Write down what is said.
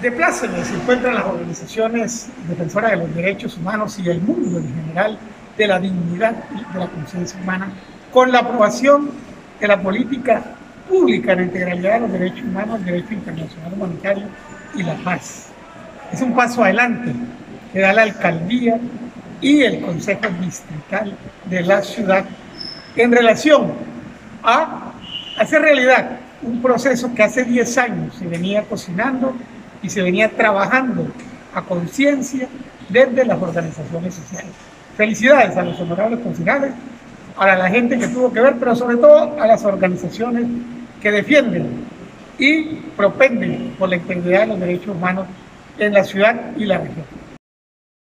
de pláceme se encuentran las organizaciones defensoras de los derechos humanos y el mundo en general de la dignidad y de la conciencia humana con la aprobación de la política pública en integralidad de los derechos humanos, el derecho internacional humanitario y la paz. Es un paso adelante que da la alcaldía y el Consejo Distrital de la ciudad en relación a hacer realidad un proceso que hace 10 años se venía cocinando y se venía trabajando a conciencia desde las organizaciones sociales. Felicidades a los honorables concejales, a la gente que tuvo que ver, pero sobre todo a las organizaciones que defienden y propenden por la integridad de los derechos humanos en la ciudad y la región.